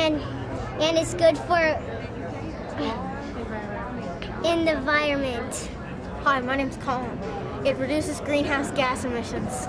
and it's good for in the environment. Hi, my name's Colin. It reduces greenhouse gas emissions.